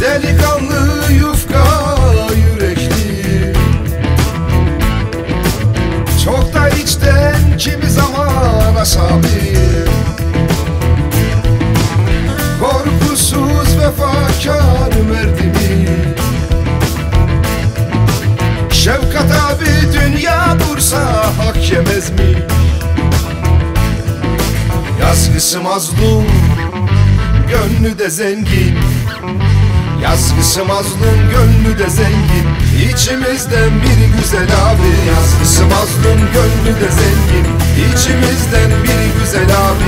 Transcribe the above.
Delikanlı yufka yürekli Çok da içten kimi zaman asabi yemez mi? Yazgısı mazlum, gönlü de zengin. Yazgısı mazlum, gönlü de zengin. İçimizden biri güzel abi. Yazgısı mazlum, gönlü de zengin. İçimizden biri güzel abi